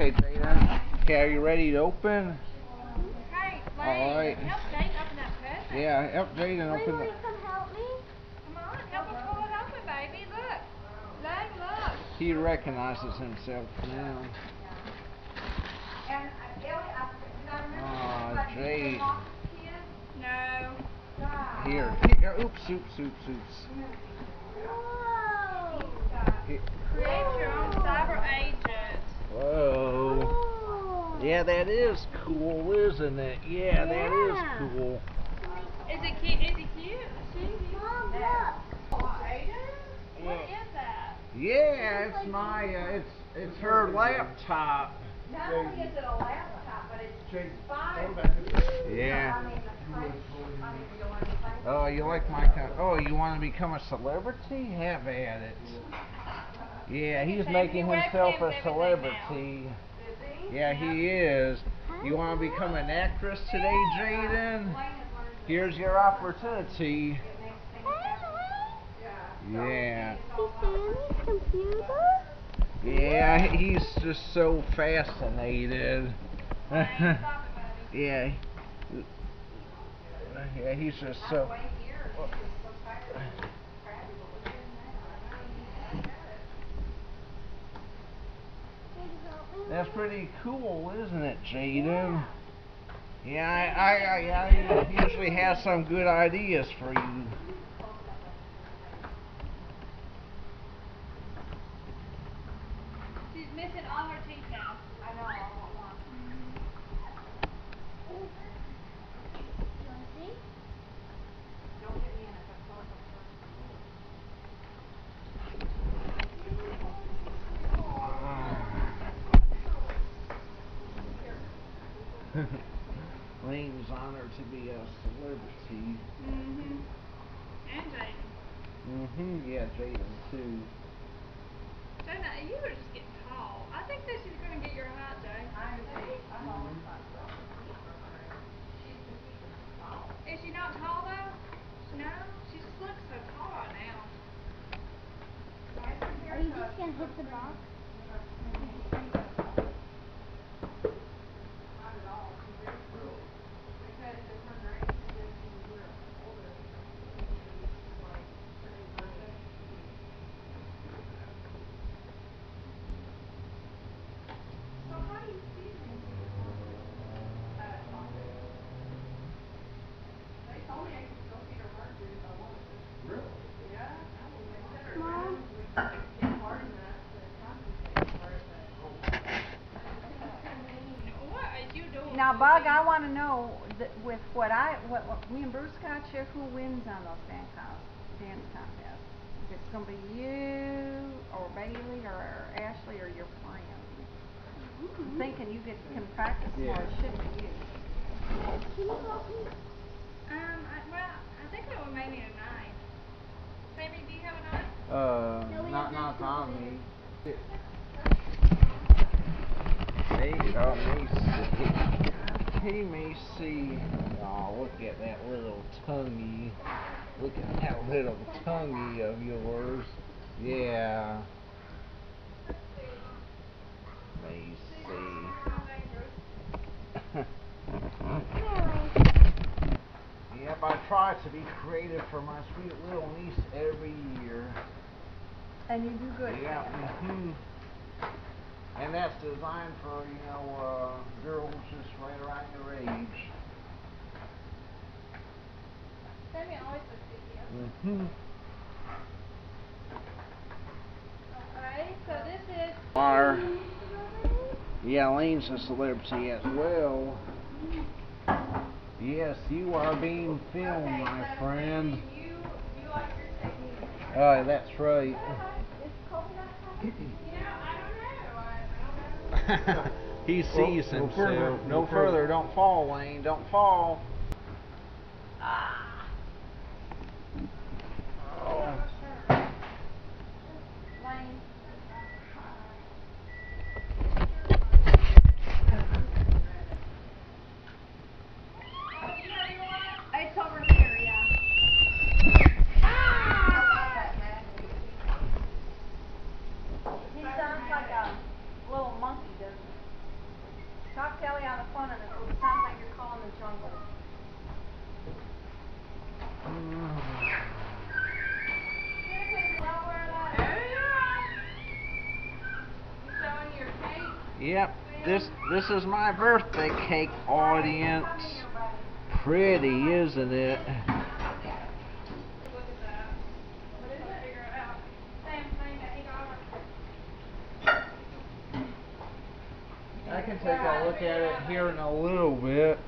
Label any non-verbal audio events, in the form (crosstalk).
Okay, Jada. Okay, are you ready to open? Hey, All right. help Jane open that present. Yeah, help Jaden Wait, open will the. come help me? Come on, help her pull it open, baby. Look. Lane, look. He recognizes himself now. And uh, Ellie, I, did I remember? Aw, Jade. being off the kids? No. Here, here. Oops, oops, oops, oops. Whoa. Create your own cyber agent. Whoa. Yeah, that is cool, isn't it? Yeah, that is cool. Is it cute? Is it cute? Is she? Mom, look. What is What Yeah. is that? Yeah, it's my, uh, it's it's her laptop. Not only is it a laptop, but it's five. Yeah. I mean, the price, I mean, you want to play? Oh, you like my kind? Oh, you want to become a celebrity? Have at it. (laughs) Yeah, he's making himself a everything celebrity. Yeah, he is. You want to become an actress today, Jaden? Here's your opportunity. Yeah. Yeah, he's just so fascinated. (laughs) Yeah. Yeah, he's just so. Will you help me? That's pretty cool, isn't it, Jaden? Yeah, I, I, I, I usually have some good ideas for you. She's missing all her teeth now. I know, I want one. You wanna see? Don't get me in it, but close up first. (laughs) Lane's honored to be a celebrity. Mm-hmm. And Jaden. Mm-hmm. Yeah, Jaden too. Jaden, you were just getting tall. I think that she's gonna get your height, Jay. I agree, I'm always thought so. Is she not tall though? No, she just looks so tall right now. Are you just gonna hit the box? Not at all, she's very cool. Because in her grade, she did, she was year older. She's like, pretty perfect. So how do you see things? Uh, office. They told me I could go see her heart rate if I wanted to. Really? Yeah, I mean, they said her Mom? adrenaline would get hard enough to compensate for it, but. What are you doing? Now, Lucy? Bug, I wanna know, that with what I, what, what, me and Bruce got you, who wins on those dance con, dance contests? If it's gonna be you, or Bailey, or Ashley, or your friend? I'm thinking you get, can practice more, it should be you. Can you help me? Um, I, well, I think that we may need a knife. Baby, do you have a knife? Uh, No, we not have not on to me. Hey, uh, Macy. Hey, see, Oh, look at that little tonguey. Look at that little tonguey of yours. Yeah. Macy. (laughs) yep, I try to be creative for my sweet little niece every year. And you do good. Yeah, hmm And that's designed for, you know, uh, girls just right around your age. Baby always looks good. Mm-hmm. Okay, so this is. Our, yeah, Lane's a celebrity as well. Yes, you are being filmed, my friend. You, you like your technique. Uh, that's right. (clears throat) Is Kobe not coming? You know, I don't know, I, I don't know. (laughs) he sees no himself. further, no no further. further. Don't fall, Wayne. Don't fall. Oh. Lane. It's over here, yeah. He sounds like a little monkey, doesn't he? fun and it sounds like you're calling the jungle. You showing your cake? Yep, this this is my birthday cake audience. Pretty, isn't it? I can take a look at it here in a little bit.